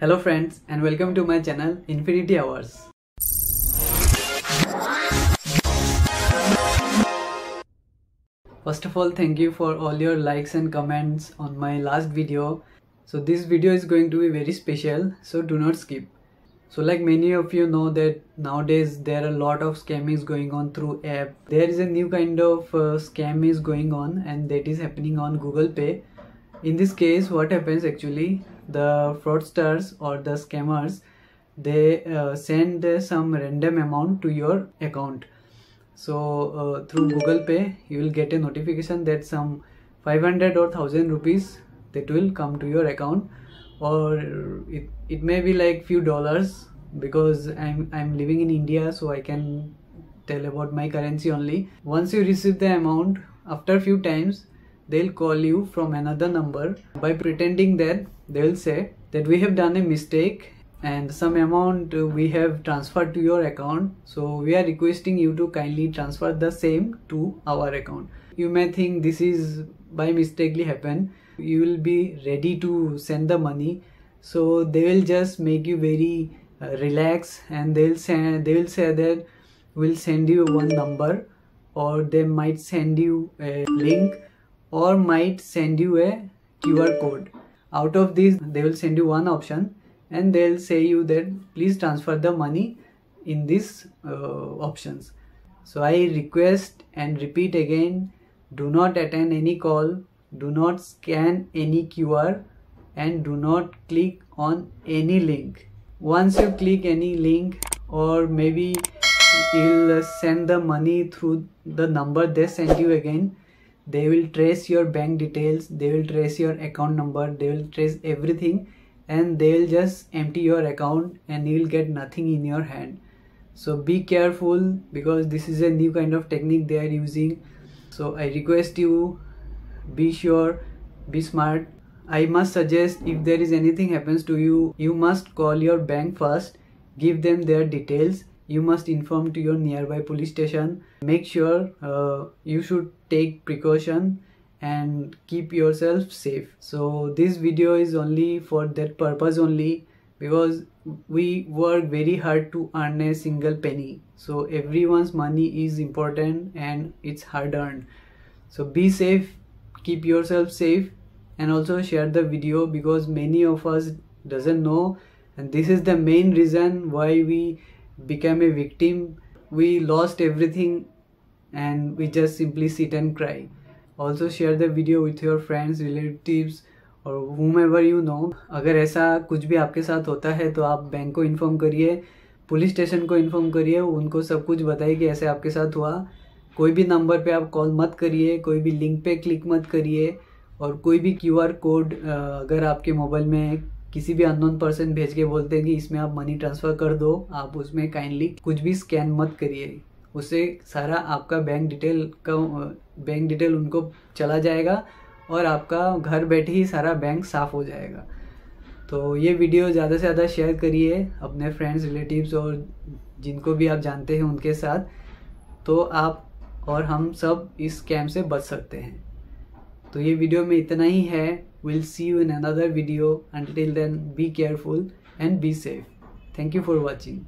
Hello friends and welcome to my channel Infinite Hours. First of all thank you for all your likes and comments on my last video. So this video is going to be very special so do not skip. So like many of you know that nowadays there are a lot of scammings going on through app. There is a new kind of uh, scam is going on and that is happening on Google Pay. In this case what happens actually the fraudsters or the scammers they uh, send some random amount to your account. So uh, through google pay you will get a notification that some 500 or 1000 rupees that will come to your account. Or it, it may be like few dollars because i'm i'm living in india so i can tell about my currency only. Once you receive the amount after few times they'll call you from another number by pretending that they'll say that we have done a mistake and some amount we have transferred to your account. So we are requesting you to kindly transfer the same to our account. You may think this is by mistakenly happen. You will be ready to send the money. So they will just make you very uh, relax and they'll say they will say that we'll send you one number or they might send you a link or might send you a QR code. Out of these they will send you one option and they'll say you that please transfer the money in these uh, options. So i request and repeat again do not attend any call do not scan any qr and do not click on any link. Once you click any link or maybe you'll send the money through the number they sent you again they will trace your bank details they will trace your account number they will trace everything and they'll just empty your account and you'll get nothing in your hand. So be careful because this is a new kind of technique they are using. So i request you be sure be smart. I must suggest if there is anything happens to you you must call your bank first give them their details you must inform to your nearby police station. Make sure uh, you should take precaution and keep yourself safe. So this video is only for that purpose only because we work very hard to earn a single penny. So everyone's money is important and it's hard earned so be safe keep yourself safe and also share the video because many of us doesn't know and this is the main reason why we became a victim. We lost everything and we just simply sit and cry. Also, share the video with your friends, relatives और whomever you know. अगर ऐसा कुछ भी आपके साथ होता है तो आप बैंक को इन्फॉर्म करिए पुलिस स्टेशन को इन्फॉर्म करिए, उनको सब कुछ बताइए कि ऐसे आपके साथ हुआ। कोई भी नंबर पे आप कॉल मत करिए, कोई भी लिंक पे क्लिक मत करिए, और कोई भी क्यूआर कोड अगर आपके मोबाइल में किसी भी अननोन पर्सन भेज के बोलते हैं कि इसमें आप मनी ट्रांसफ़र कर दो, आप उसमें काइंडली कुछ भी स्कैन मत करिए। उससे सारा आपका बैंक डिटेल का बैंक डिटेल उनको चला जाएगा और आपका घर बैठे ही सारा बैंक साफ़ हो जाएगा। तो ये वीडियो ज़्यादा से ज़्यादा शेयर करिए अपने फ्रेंड्स रिलेटिव्स और जिनको भी आप जानते हैं उनके साथ। तो आप और हम सब इस स्कैम से बच सकते हैं। तो ये वीडियो में इतना ही है। We'll see you in another video. Until then, be careful and be safe. Thank you for watching.